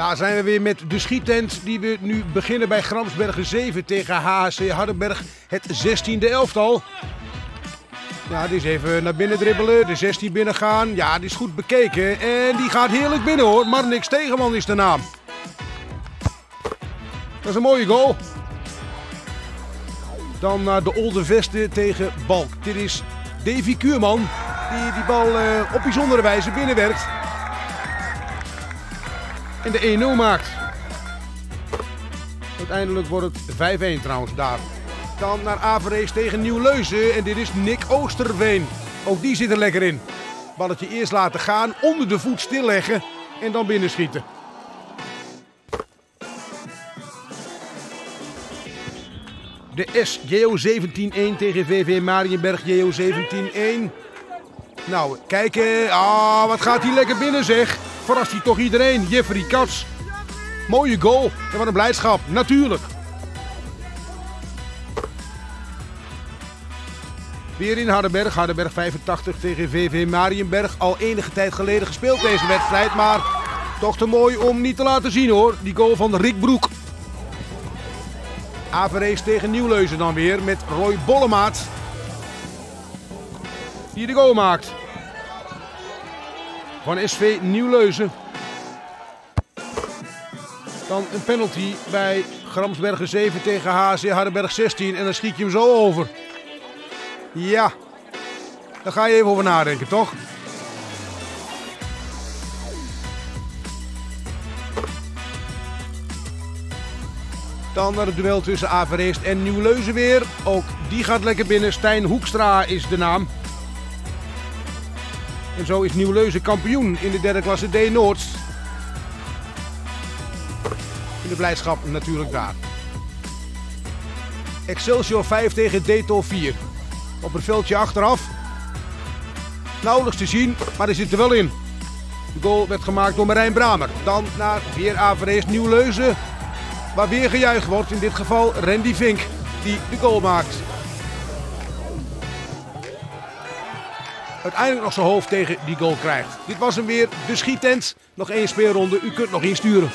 Daar zijn we weer met de schiettent die we nu beginnen bij Gramsbergen 7 tegen HHC Hardenberg, het 16e elftal. Ja, die is even naar binnen dribbelen, de 16 binnen gaan. Ja, die is goed bekeken en die gaat heerlijk binnen hoor. Marnix Tegenman is de naam. Dat is een mooie goal. Dan naar de Olde Vesten tegen Balk. Dit is Davy Kuurman die die bal eh, op bijzondere wijze binnenwerkt. En de 1-0 maakt. Uiteindelijk wordt het 5-1 trouwens daar. Dan naar Averees tegen Nieuw-Leuzen. En dit is Nick Oosterveen. Ook die zit er lekker in. Balletje eerst laten gaan, onder de voet stilleggen en dan binnenschieten. De SJO 17-1 tegen VV Marienberg JO 17-1. Nou, kijken. Ah, wat gaat hij lekker binnen zeg. Verrast hij toch iedereen. Jeffrey Katz. Mooie goal. En wat een blijdschap. Natuurlijk. Weer in Hardenberg. Hardenberg 85 tegen VV Marienberg. Al enige tijd geleden gespeeld deze wedstrijd. Maar toch te mooi om niet te laten zien hoor. Die goal van Rick Broek. Averees tegen Nieuwleuzen dan weer met Roy Bollemaat. Die de goal maakt. Van SV Nieuwleuzen. Dan een penalty bij Gramsbergen 7 tegen HC Hardenberg 16. En dan schiet je hem zo over. Ja, daar ga je even over nadenken, toch? Dan naar het duel tussen Avereest en Nieuwleuzen weer. Ook die gaat lekker binnen. Stijn Hoekstra is de naam. En zo is Nieuwleuzen kampioen in de derde klasse D Noord. In de blijdschap natuurlijk daar. Excelsior 5 tegen Deto 4. Op het veldje achteraf. Nauwelijks te zien, maar hij zit er wel in. De goal werd gemaakt door Marijn Bramer. Dan naar weer Avereest Nieuwleuzen. Waar weer gejuicht wordt, in dit geval Randy Vink, die de goal maakt. Uiteindelijk nog zijn hoofd tegen die goal krijgt. Dit was hem weer, de schietent. Nog één speelronde, u kunt nog insturen.